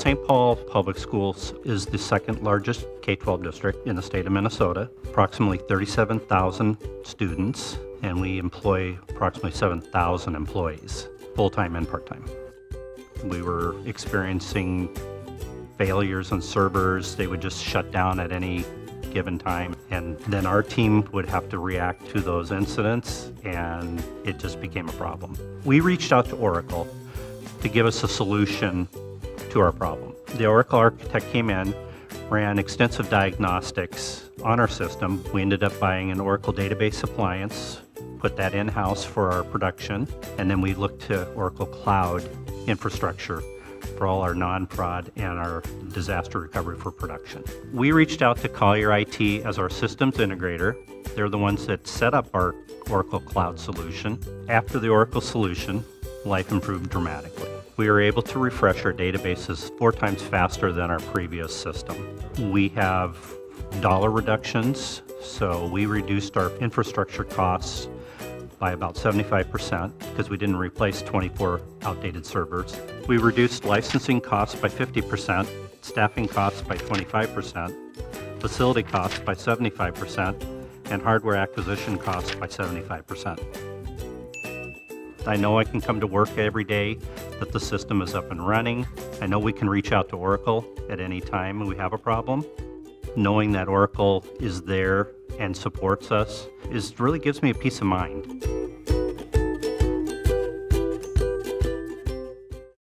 St. Paul Public Schools is the second largest K 12 district in the state of Minnesota, approximately 37,000 students, and we employ approximately 7,000 employees, full time and part time. We were experiencing failures on servers, they would just shut down at any given time. And then our team would have to react to those incidents, and it just became a problem. We reached out to Oracle to give us a solution to our problem. The Oracle architect came in, ran extensive diagnostics on our system. We ended up buying an Oracle database appliance, put that in house for our production, and then we looked to Oracle Cloud infrastructure for all our non-prod and our disaster recovery for production. We reached out to Collier IT as our systems integrator. They're the ones that set up our Oracle Cloud solution. After the Oracle solution, life improved dramatically. We were able to refresh our databases four times faster than our previous system. We have dollar reductions, so we reduced our infrastructure costs by about 75% because we didn't replace 24 outdated servers. We reduced licensing costs by 50%, staffing costs by 25%, facility costs by 75%, and hardware acquisition costs by 75%. I know I can come to work every day that the system is up and running. I know we can reach out to Oracle at any time we have a problem. Knowing that Oracle is there and supports us is really gives me a peace of mind.